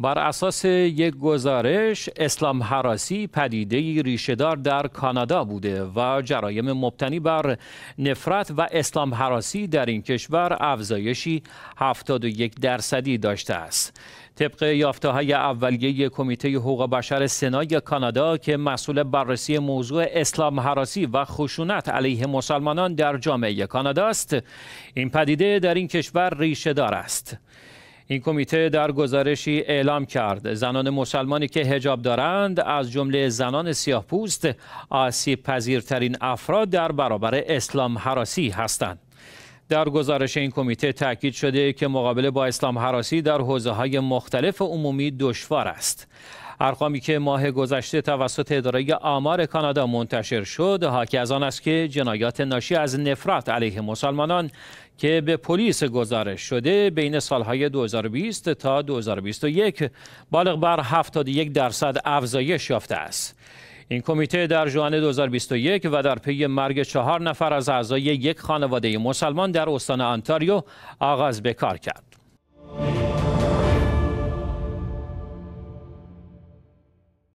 بر اساس یک گزارش اسلام حراسی پدیده ریشهدار در کانادا بوده و جرایم مبتنی بر نفرت و اسلام حراسی در این کشور افزایشی 71 درصدی داشته است. طبق یافته های اولیه کمیته حقوق بشر سنای کانادا که مسئول بررسی موضوع اسلام حراسی و خشونت علیه مسلمانان در جامعه کانادا است این پدیده در این کشور ریشه دار است این کمیته در گزارشی اعلام کرد. زنان مسلمانی که هجاب دارند از جمله زنان سیاه پوست آسیب پذیرترین افراد در برابر اسلام حراسی هستند. در گزارش این کمیته تاکید شده که مقابله با اسلام حراسی در حوزه های مختلف عمومی دشوار است. ارقامی که ماه گذشته توسط اداره آمار کانادا منتشر شد حاکی از آن است که جنایات ناشی از نفرت علیه مسلمانان که به پلیس گزارش شده بین سالهای 2020 تا 2021 بالغ بر 71 درصد افزایش یافته است. این کمیته در جوان 2021 و در پی مرگ چهار نفر از اعضای یک خانواده مسلمان در استان انتاریو آغاز به کار کرد.